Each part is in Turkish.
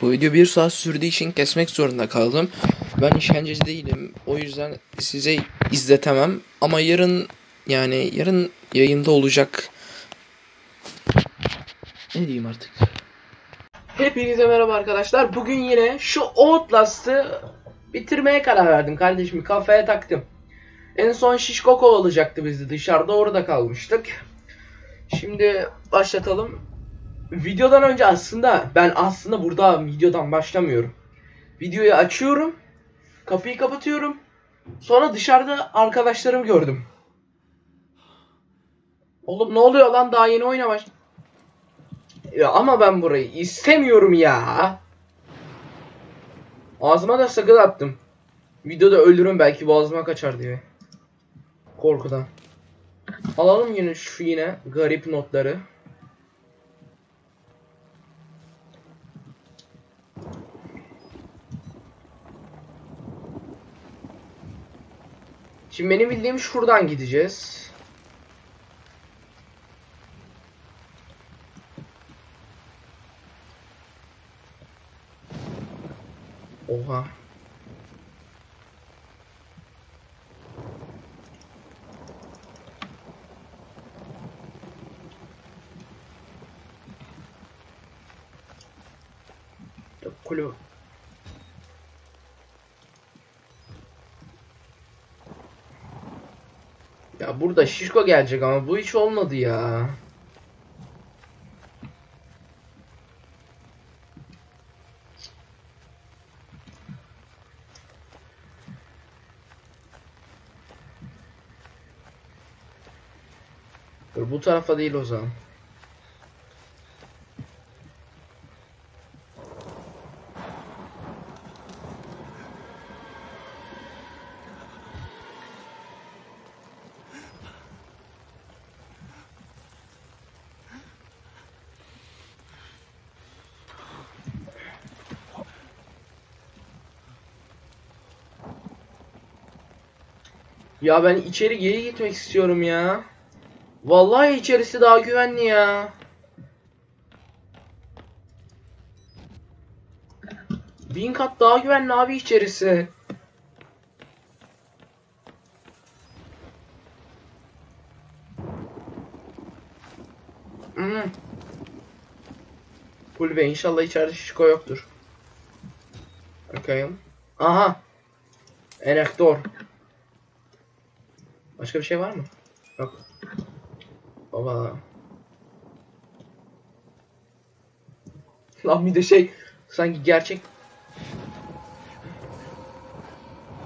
Bu video bir saat sürdüğü için kesmek zorunda kaldım. Ben işkenceci değilim. O yüzden size izletemem. Ama yarın yani yarın yayında olacak. Ne diyeyim artık? Hepinize merhaba arkadaşlar. Bugün yine şu Outlast'ı bitirmeye karar verdim kardeşim. Kafaya taktım. En son şişko kovalayacaktı bizi dışarıda orada kalmıştık. Şimdi başlatalım. Videodan önce aslında ben aslında burada videodan başlamıyorum. Videoyu açıyorum. Kapıyı kapatıyorum. Sonra dışarıda arkadaşlarımı gördüm. Oğlum ne oluyor lan daha yeni oyuna baş... Ya ama ben burayı istemiyorum ya. Ağzıma da sakız attım. Videoda ölürüm belki boğazıma kaçar diye. Korkudan. Alalım yine şu yine garip notları. Şimdi benim bildiğim şuradan gideceğiz. Oha. Kulu. Ya burada şişko gelecek ama bu hiç olmadı ya. Bu tarafa değil o zaman. Ya ben içeri geri gitmek istiyorum ya. Vallahi içerisi daha güvenli ya. Bin kat daha güvenli abi içerisi. Hmm. Kulübe inşallah içeride şişko yoktur. Bakayım. Aha. Enektor. Başka bir şey var mı? Yok. Baba. Lan bir de şey sanki gerçek.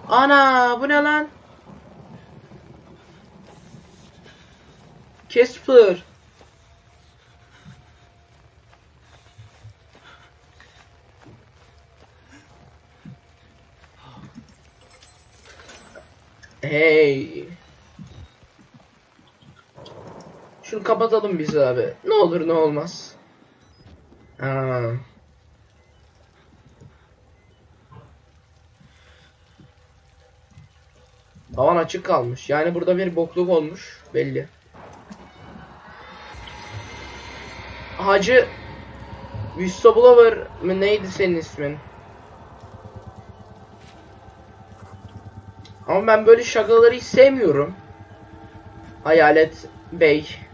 Ana bu ne lan? Casper. Hey. Şunu kapatalım biz abi. Ne olur ne olmaz. Ha. Tavan açık kalmış. Yani burada bir bokluk olmuş. Belli. Hacı Whistleblower mı neydi senin ismin? Ama ben böyle şakaları hiç sevmiyorum. Hayalet Bey.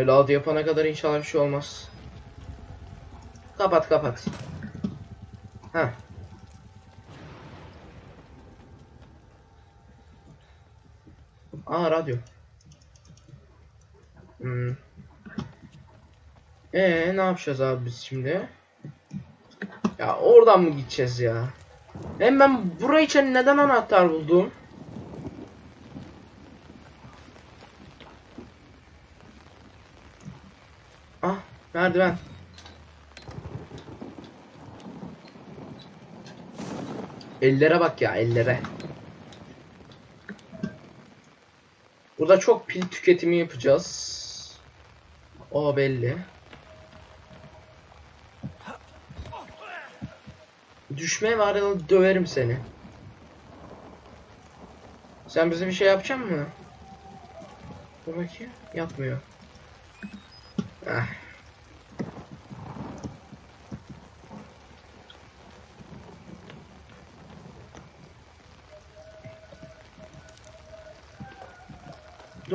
Reload yapana kadar inşallah bir şey olmaz. Kapat kapat. Ha. Aa radyo. Hmm. Ee ne yapacağız abi biz şimdi? Ya oradan mı gideceğiz ya? Hem ben burayı için neden anahtar buldum? Ah merdiven. Ellere bak ya ellere. Burada çok pil tüketimi yapacağız. O belli. Düşme var ya döverim seni. Sen bize bir şey yapacak mı? Dur bakayım. Yapmıyor. Ah.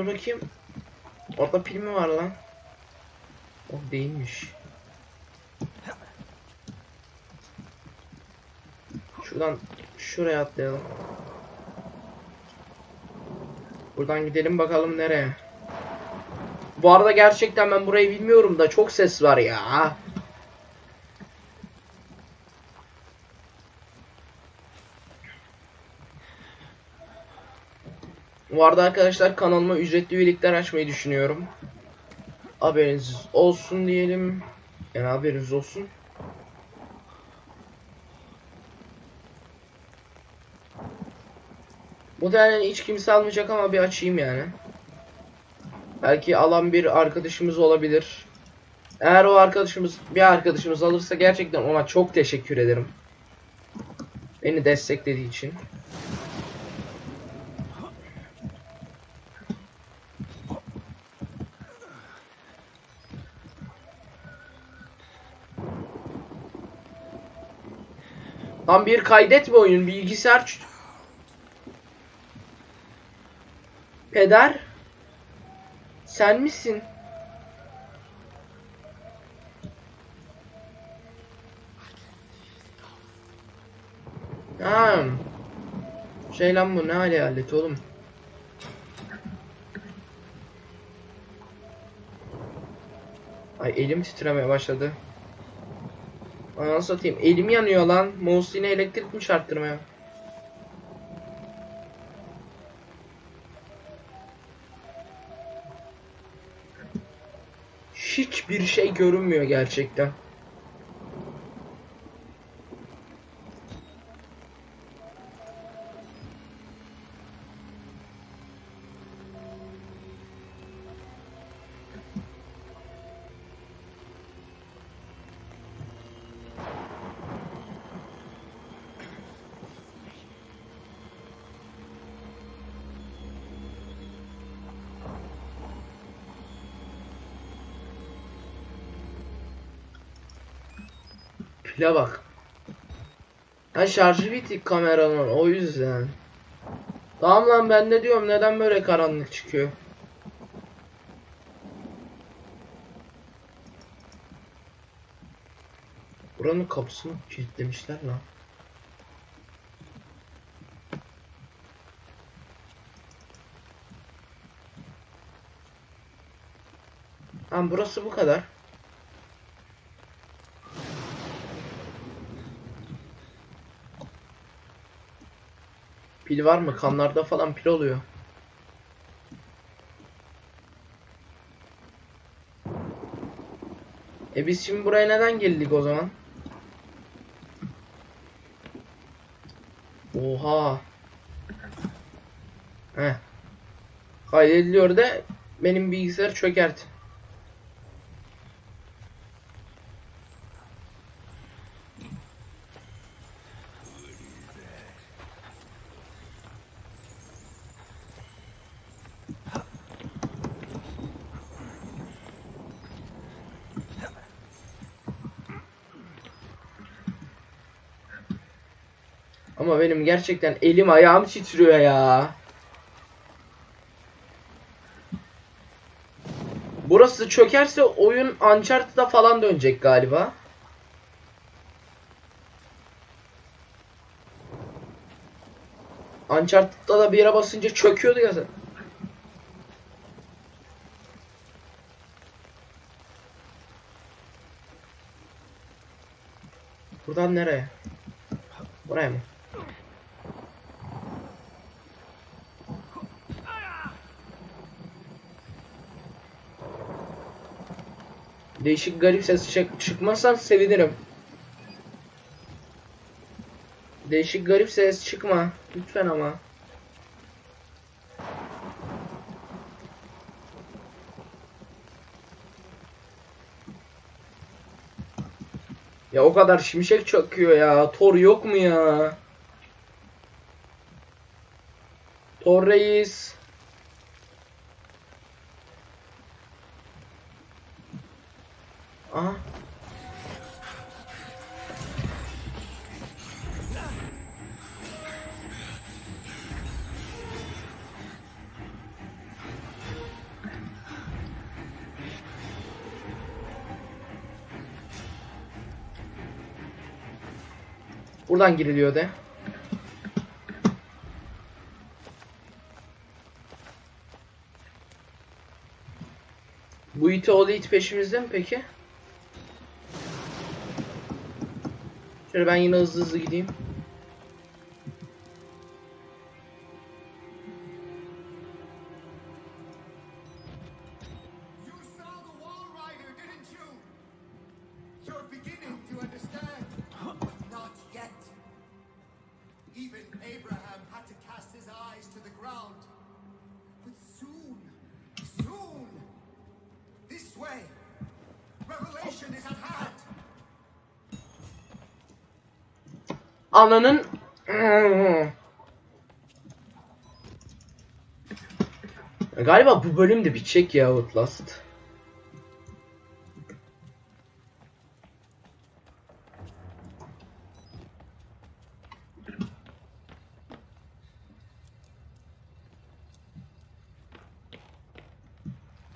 Dur bakayım. Orada pil mi var lan? O değilmiş. Şuradan şuraya atlayalım. Buradan gidelim bakalım nereye. Bu arada gerçekten ben burayı bilmiyorum da çok ses var ya. Bu arada arkadaşlar kanalıma ücretli üyelikler açmayı düşünüyorum. Haberiniz olsun diyelim. Yani haberiniz olsun. Muhtemelen hiç kimse almayacak ama bir açayım yani. Belki alan bir arkadaşımız olabilir. Eğer o arkadaşımız bir arkadaşımız alırsa gerçekten ona çok teşekkür ederim. Beni desteklediği için. Lan bir kaydetme oyun bilgisayar Peder Sen misin? Ha. Şey lan bu ne hale alet oğlum? Ay elim titremeye başladı. Anasını satayım. Elim yanıyor lan. Mouse yine elektrik mi çarptırmaya? Hiçbir şey görünmüyor gerçekten. Pile bak. Ha şarjı bitik kameranın o yüzden. Tamam lan ben de diyorum neden böyle karanlık çıkıyor. Buranın kapısını kilitlemişler lan. Tamam burası bu kadar. Pil var mı? Kanlarda falan pil oluyor. E biz şimdi buraya neden geldik o zaman? Oha. Heh. Kaydediliyor da benim bilgisayar çökert. Ama benim gerçekten elim ayağım titriyor ya. Burası çökerse oyun Uncharted'a falan dönecek galiba. Uncharted'da da bir yere basınca çöküyordu ya zaten. Buradan nereye? Buraya mı? Değişik garip ses çık çıkmazsan sevinirim. Değişik garip ses çıkma. Lütfen ama. Ya o kadar şimşek çakıyor ya. Thor yok mu ya? Thor reis. Buradan giriliyor de. Bu iti oğlu it peşimizde mi peki? Şöyle ben yine hızlı hızlı gideyim. Ananın Galiba bu bölüm de bitecek ya Outlast.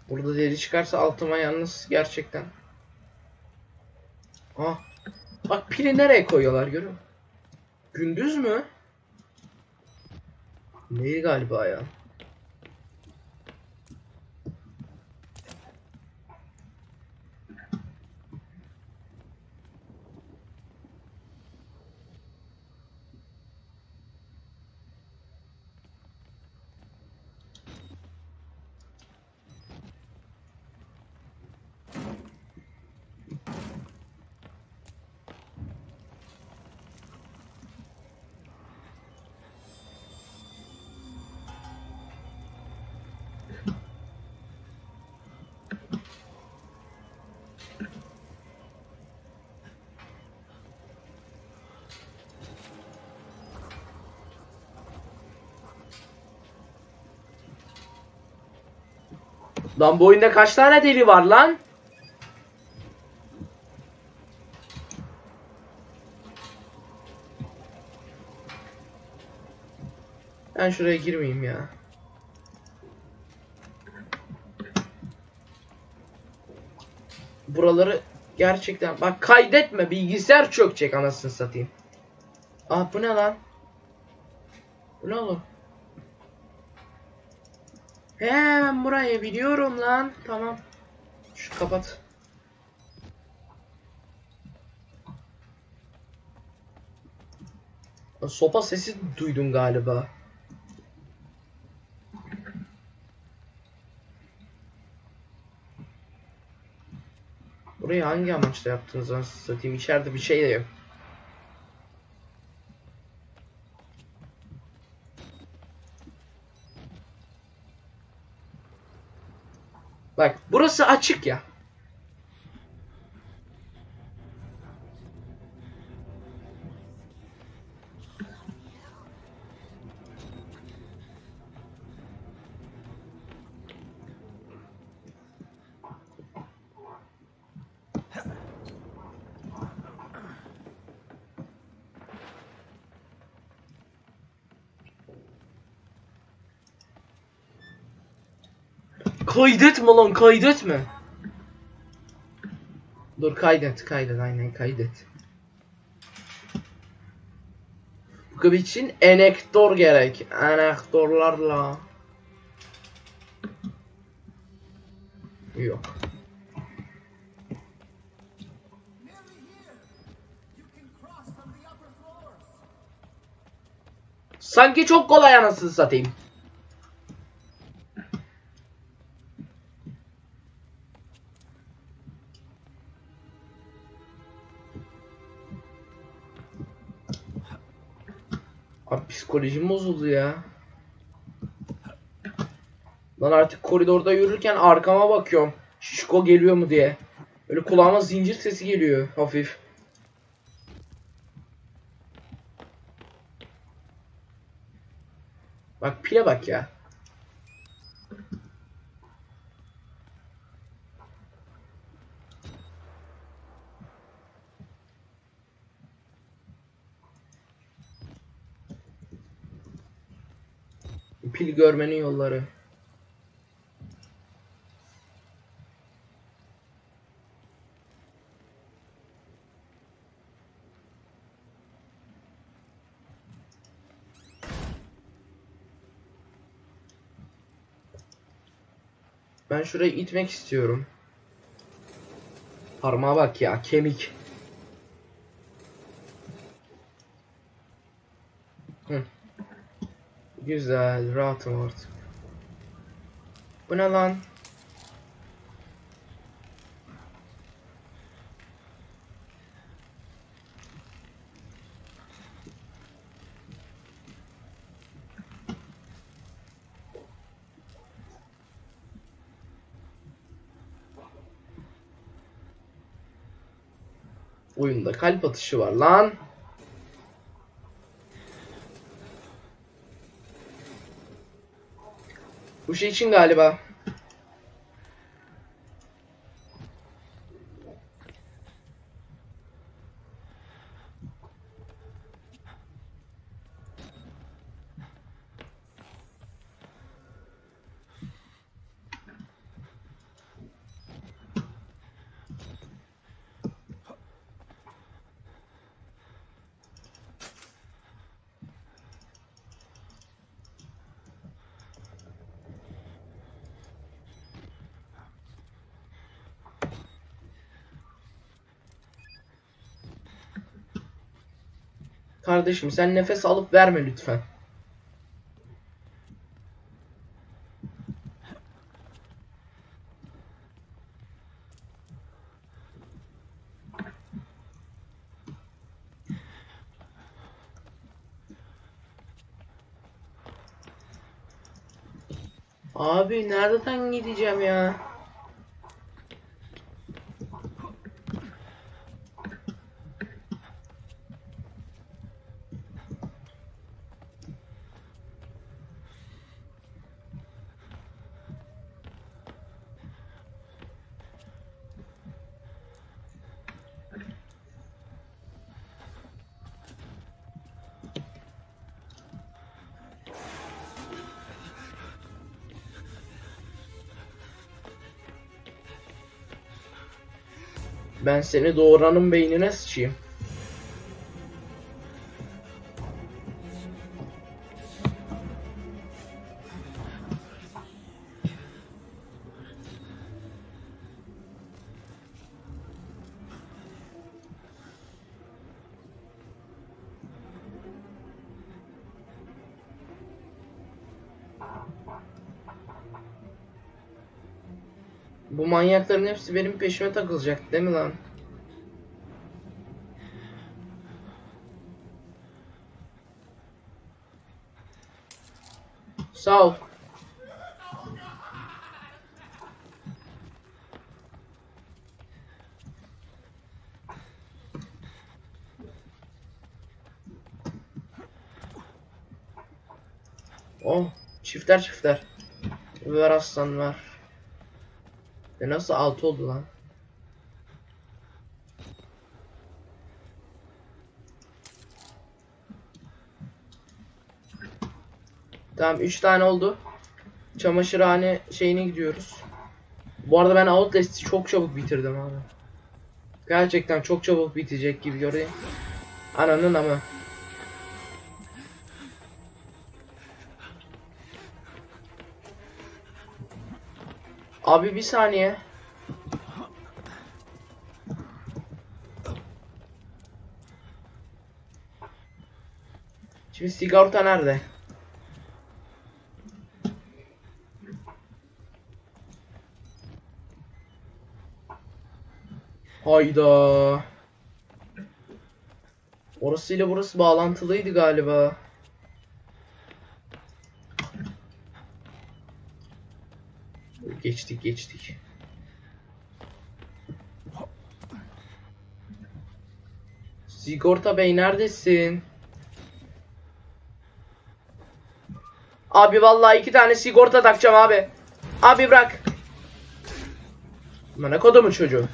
Burada deri çıkarsa altıma yalnız gerçekten. Ah. Bak pili nereye koyuyorlar görüyor musun? Gündüz mü? Değil galiba ya. Lan bu oyunda kaç tane deli var lan? Ben şuraya girmeyeyim ya. Buraları gerçekten bak kaydetme bilgisayar çökecek anasını satayım. Ah bu ne lan? Bu ne oğlum? He ben burayı biliyorum lan. Tamam. Şu kapat. Sopa sesi duydum galiba. Burayı hangi amaçla yaptınız lan satayım? İçeride bir şey de yok. Bak burası açık ya. Kaydetme lan kaydetme. Dur kaydet kaydet aynen kaydet. Bu için enektor gerek. Enektorlarla. Yok. Sanki çok kolay anasını satayım. Psikolojim bozuldu ya. Lan artık koridorda yürürken arkama bakıyorum. Şişko geliyor mu diye. Böyle kulağıma zincir sesi geliyor hafif. Bak pile bak ya. pil görmenin yolları. Ben şurayı itmek istiyorum. Parmağa bak ya kemik. Hı. Güzel rahatım artık. Bu ne lan? Oyunda kalp atışı var lan. Bu şey için galiba. Kardeşim sen nefes alıp verme lütfen. Abi nereden gideceğim ya? Ben seni doğuranın beynine sıçayım. Manyakların hepsi benim peşime takılacak değil mi lan? Sağ ol. Oh, çifter çifter. Ver aslan ver. E nasıl altı oldu lan? Tamam 3 tane oldu. Çamaşırhane şeyine gidiyoruz. Bu arada ben Outlast'i çok çabuk bitirdim abi. Gerçekten çok çabuk bitecek gibi görüyorum. Ananın ama. Abi bir saniye. Şimdi sigorta nerede? Hayda. Orası ile burası bağlantılıydı galiba. Geçtik geçtik. Sigorta bey neredesin? Abi vallahi iki tane sigorta takacağım abi. Abi bırak. Bana kodumu çocuğu.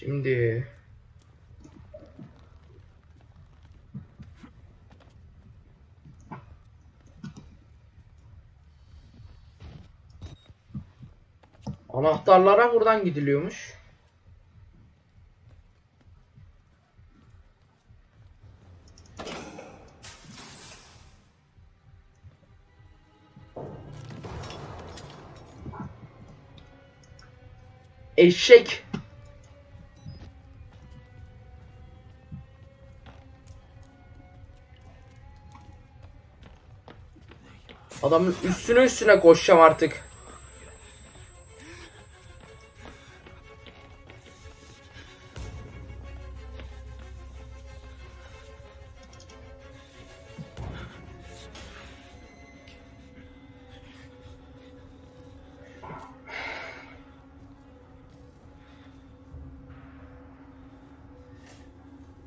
Şimdi Anahtarlara buradan gidiliyormuş. Eşek. Adamın üstüne üstüne koşacağım artık.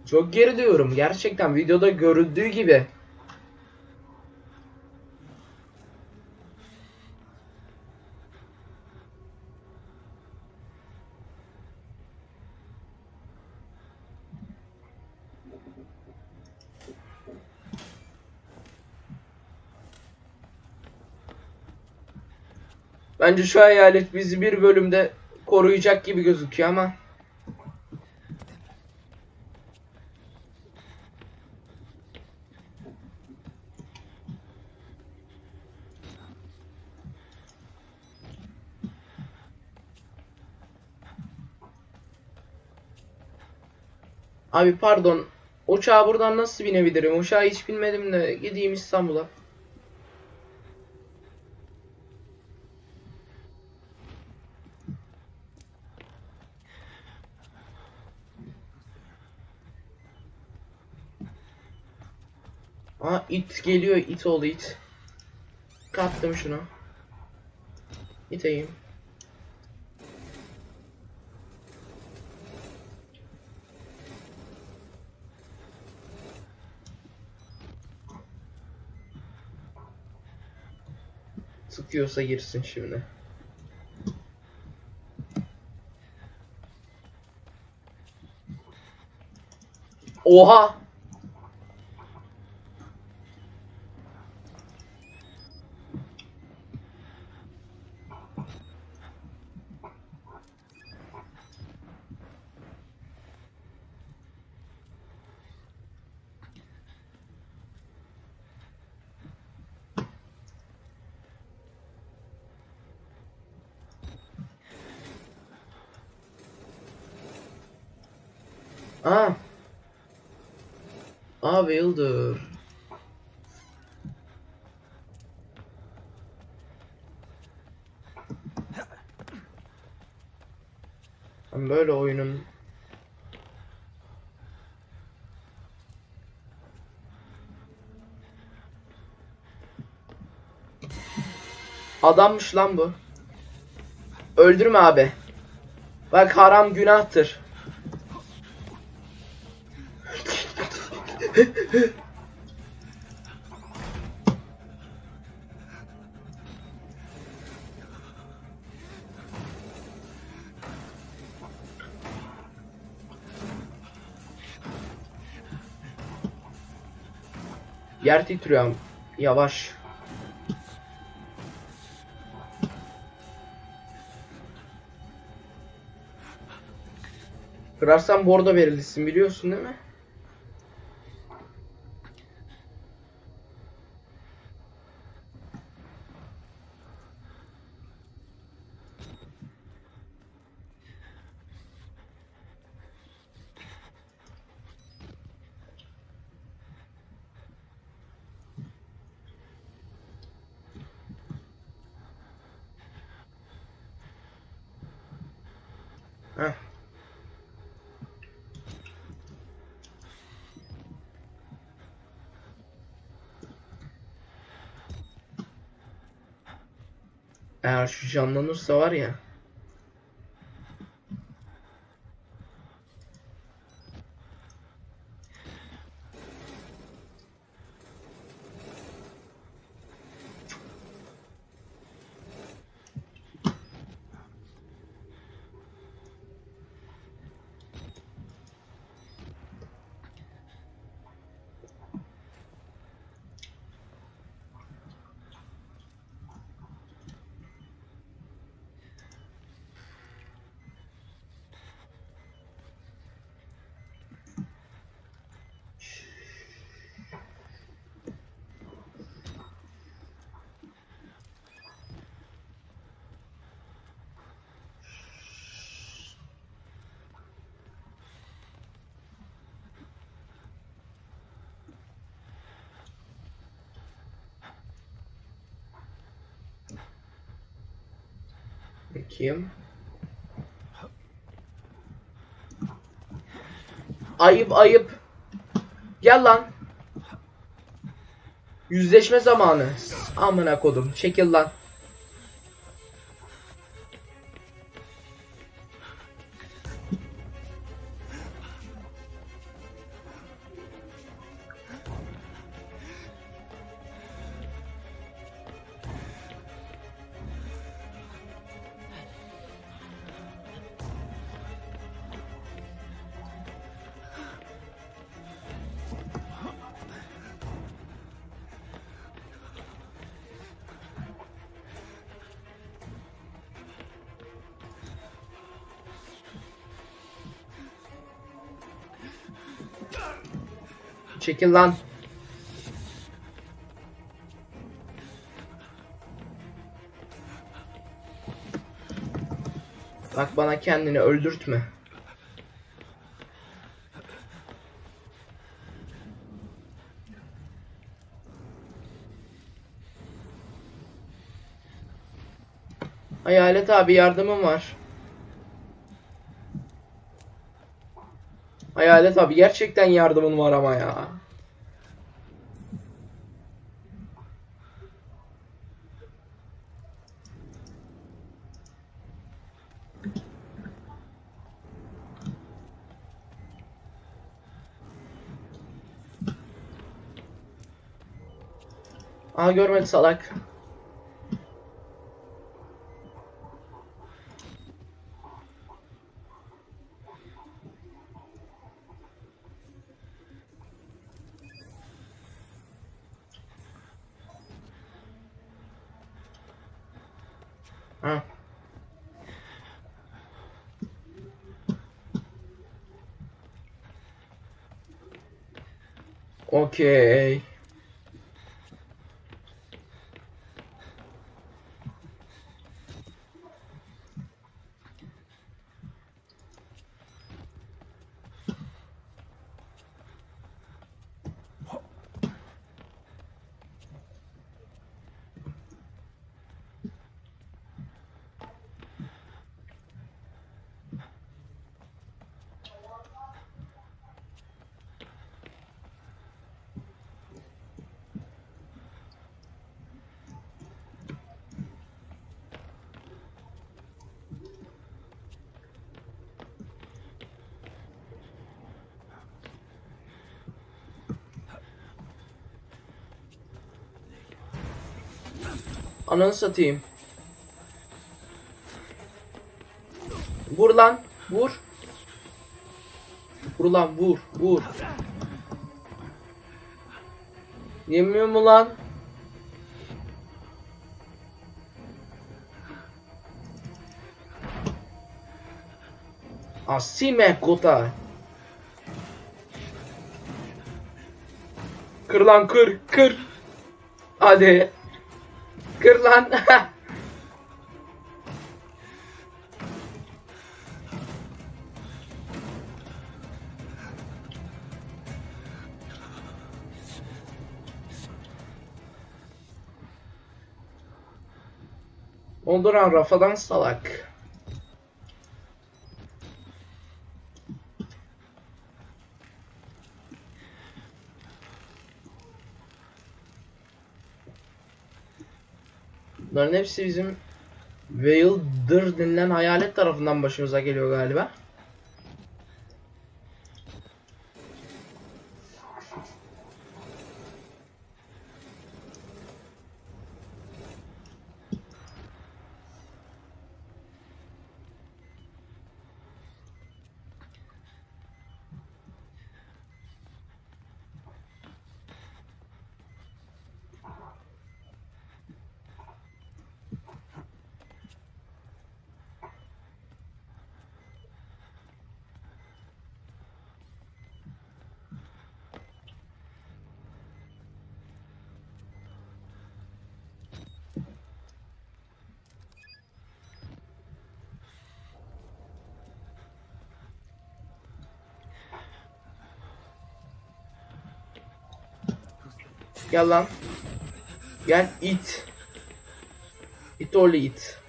Çok geri diyorum. Gerçekten videoda görüldüğü gibi. Bence şu hayalet bizi bir bölümde koruyacak gibi gözüküyor ama. Abi pardon. Uçağa buradan nasıl binebilirim? Uçağa hiç binmedim de gideyim İstanbul'a. Aa it geliyor it oğlu it. Kattım şunu. İteyim. Sıkıyorsa girsin şimdi. Oha! Aa. Aa Wilder. Ben böyle oyunun Adammış lan bu. Öldürme abi. Bak haram günahtır. Yer titriyor. Yavaş. Kırarsan bordo verilirsin biliyorsun değil mi? Eğer şu canlanırsa var ya. Bakayım. Ayıp ayıp. Gel lan. Yüzleşme zamanı. Amına kodum. Çekil lan. Çekil lan. Bak bana kendini öldürtme. Hayalet abi yardımım var. Hayalet abi gerçekten yardımın var ama ya. Aa görmedi salak. Ha. Okey. Ananı satayım. Vur lan. Vur. Vur lan vur. Vur. Yemiyor mu lan? Asime kota. Kır lan kır kır. Hadi. Kır lan. Olduran rafadan salak. Bunların hepsi bizim Wilder denilen hayalet tarafından başımıza geliyor galiba. Gel lan. Gel it. It oğlu it.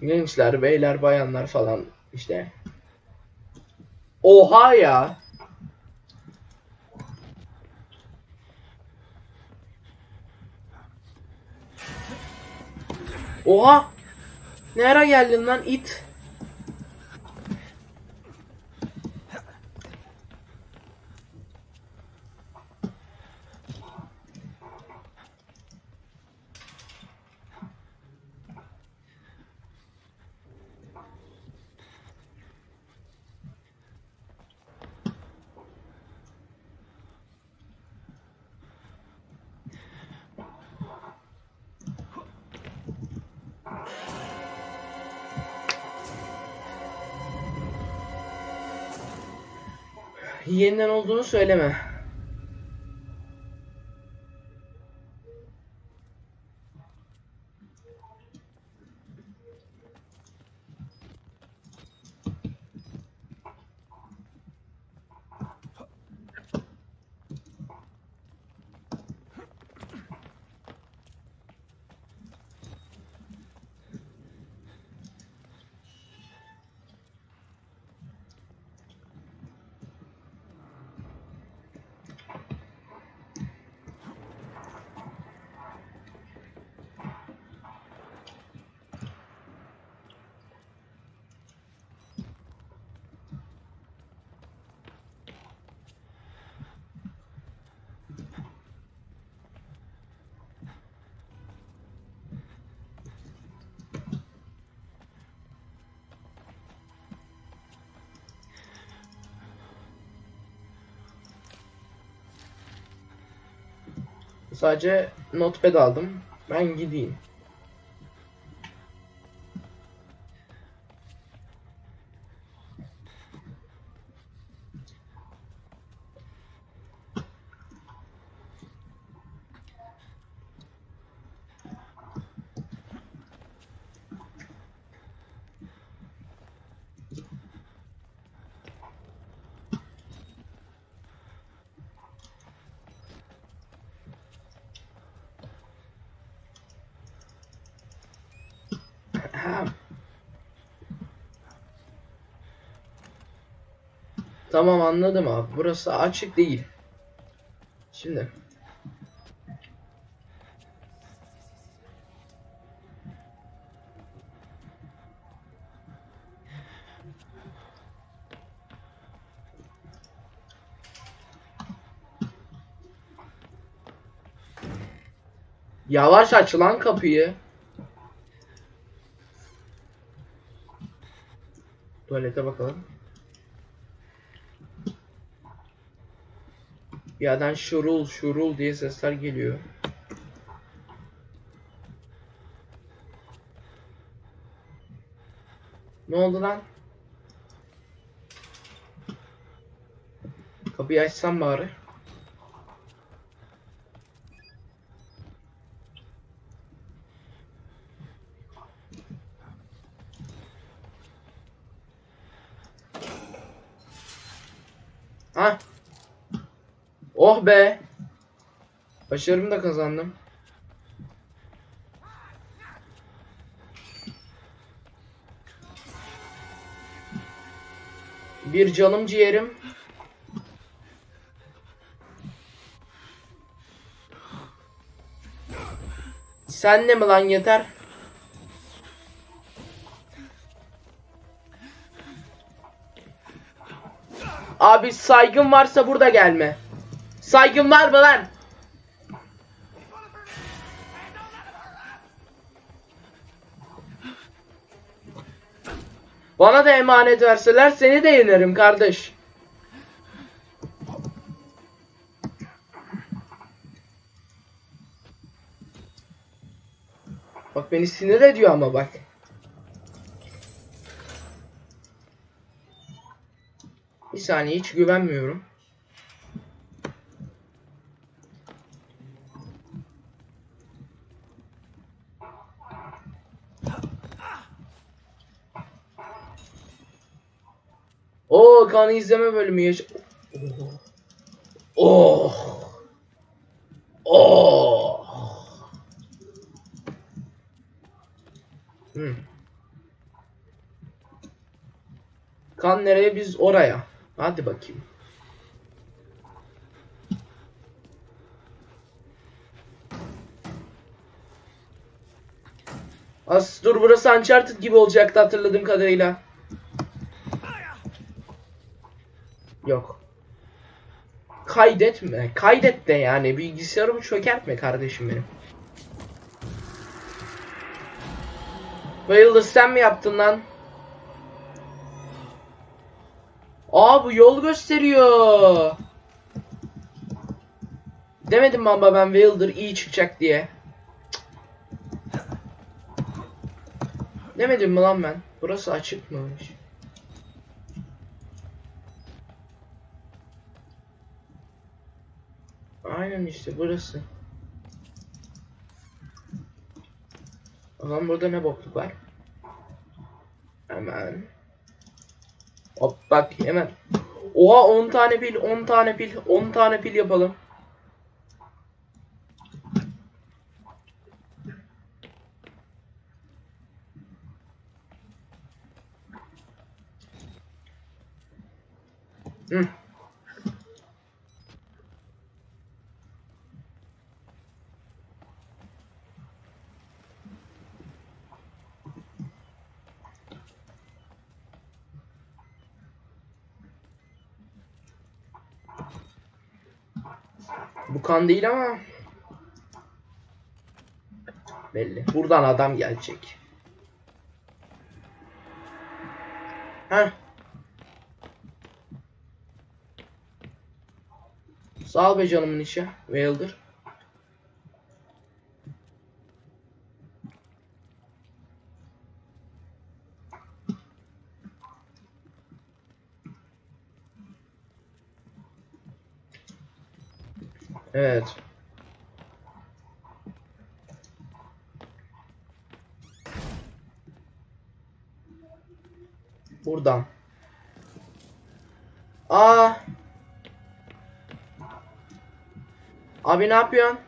Gençler, beyler, bayanlar falan işte. Oha ya. Oha. Ne ara geldin lan it? Olduğunu söyleme. Sadece notepad aldım. Ben gideyim. Tamam anladım abi. Burası açık değil. Şimdi. Yavaş aç lan kapıyı. Tuvalete bakalım. Bir yerden şurul şurul diye sesler geliyor. Ne oldu lan? Kapıyı açsam bari. Ha? Oh be. Başarımı da kazandım. Bir canım ciğerim. Sen de mi lan yeter? Abi saygın varsa burada gelme. Saygın var mı lan? Bana da emanet verseler seni de yenerim kardeş. Bak beni sinir ediyor ama bak. Bir saniye hiç güvenmiyorum. Hakan'ı izleme bölümü yaş... Oh! Oh! Hmm. Kan nereye biz oraya. Hadi bakayım. As dur burası Uncharted gibi olacaktı hatırladığım kadarıyla. Yok. Kaydetme. Kaydet de yani. Bilgisayarımı çökertme kardeşim benim. Bayıldı sen mi yaptın lan? Aa bu yol gösteriyor. Demedim ama ben Wilder iyi çıkacak diye. Demedim mi lan ben? Burası açık mıymış? Aynen işte burası. O zaman burada ne bokluk var? Hemen. Hop bak hemen. Oha 10 tane pil, 10 tane pil, 10 tane pil yapalım. Hı. Bu kan değil ama. Belli. Buradan adam gelecek. Heh. Sağ ol be canımın işi. Wilder. Abi ne yapıyorsun?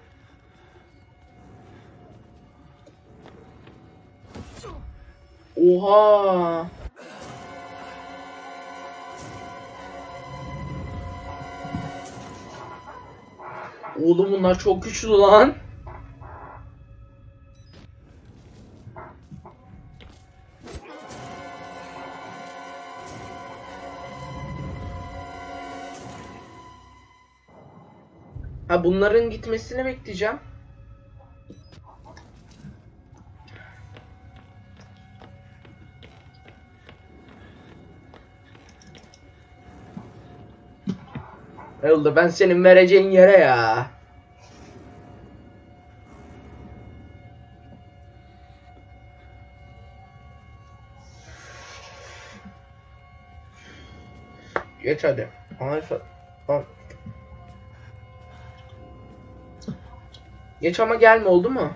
Oha. Oğlum bunlar çok güçlü lan. Bunların gitmesini bekleyeceğim. Elder ben senin vereceğin yere ya. Geç hadi. Alfa. Al. Geç ama gelme oldu mu?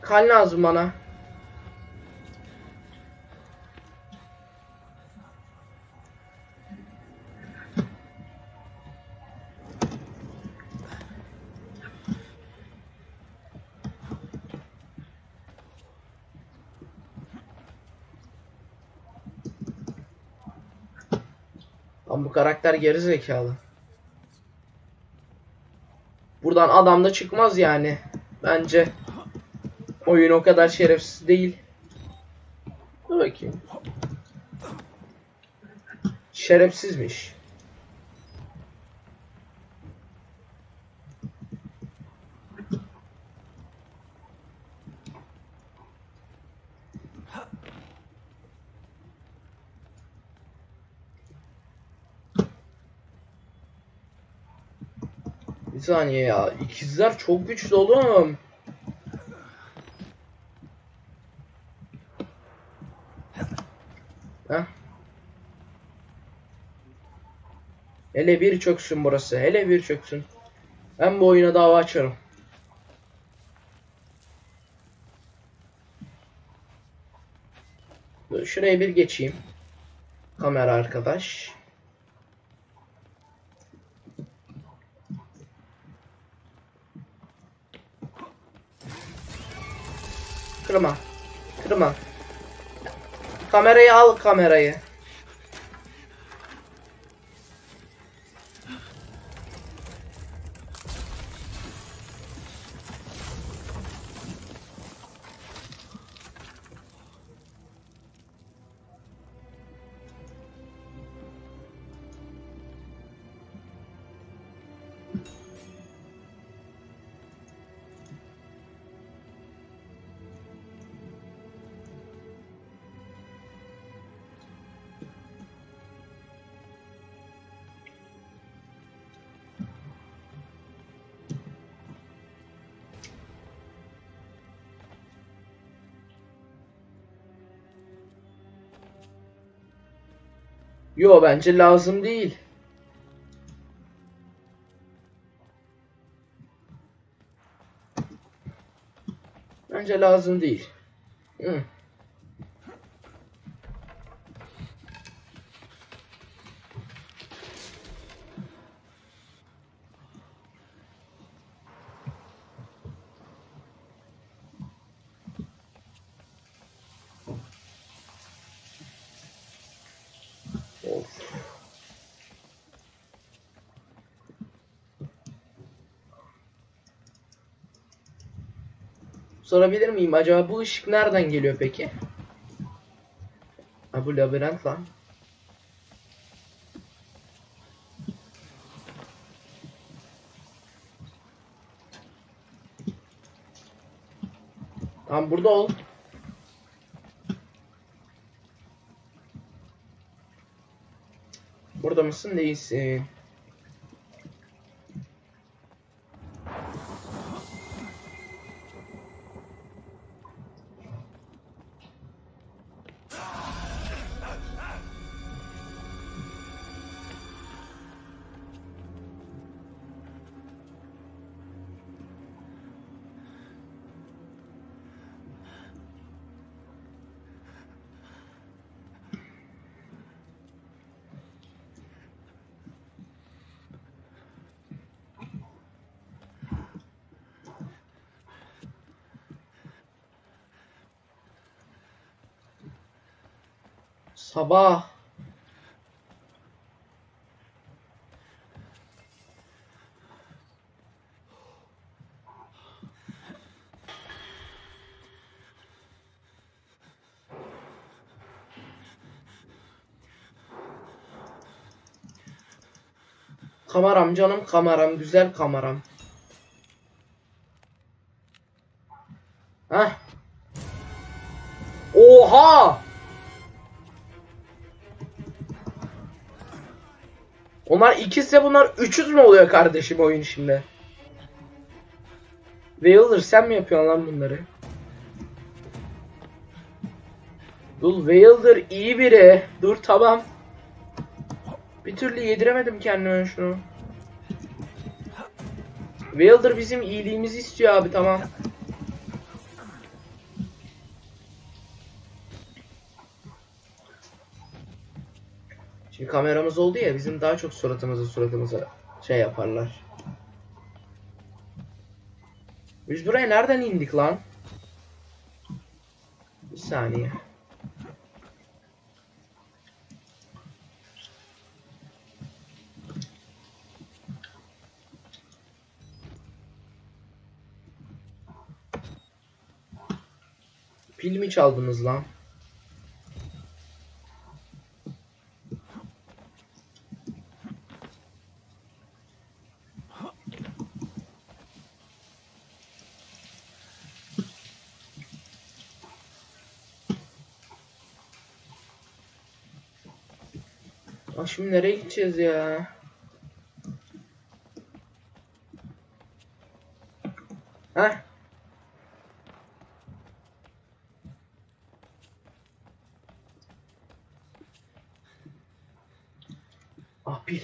Kal lazım bana. Karakter geri zekalı. Buradan adam da çıkmaz yani. Bence. Oyun o kadar şerefsiz değil. Dur bakayım. Şerefsizmiş. Saniye ya. İkizler çok güçlü oğlum. Heh. Hele bir çöksün burası. Hele bir çöksün. Ben bu oyuna dava açarım. Şuraya bir geçeyim. Kamera arkadaş. Kırma. Kırma. Kamerayı al kamerayı. Yo bence lazım değil. Bence lazım değil. Hı. Sorabilir miyim acaba bu ışık nereden geliyor peki? Ha bu labirent lan. Tamam burada ol. Burada mısın? Değilsin. Sabah. Kameram canım kameram güzel kameram. Onlar ikisi bunlar 300 mü oluyor kardeşim oyun şimdi? Wailer sen mi yapıyorsun lan bunları? Dur Wailer iyi biri. Dur tamam. Bir türlü yediremedim kendime şunu. Wilder bizim iyiliğimizi istiyor abi tamam. Şimdi kameramız oldu ya bizim daha çok suratımızı suratımıza şey yaparlar. Biz buraya nereden indik lan? Bir saniye. Pil mi çaldınız lan? Şimdi nereye gideceğiz ya? Heh. Ah pil.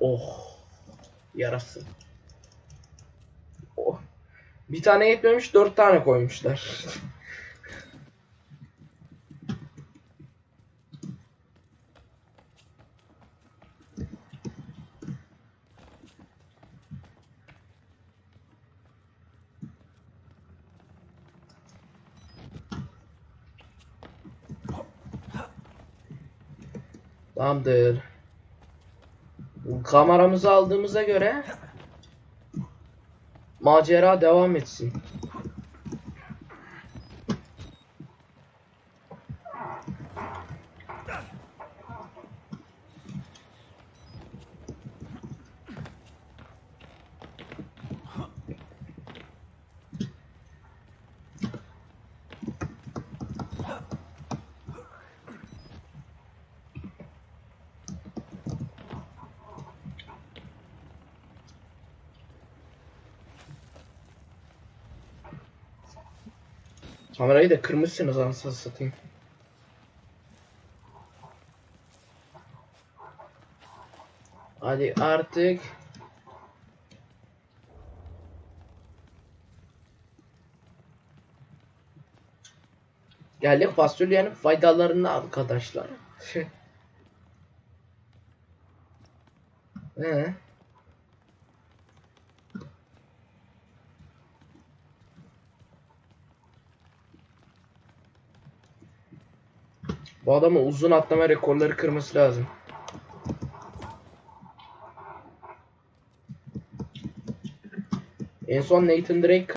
Oh. Yarası. Oh. Bir tane yetmemiş dört tane koymuşlar. Tamamdır. Kameramızı aldığımıza göre macera devam etsin. Kamerayı da kırmışsınız anasını satayım. Hadi artık. Geldik fasulyenin faydalarına arkadaşlar. Ee? Bu adamın uzun atlama rekorları kırması lazım. En son Nathan Drake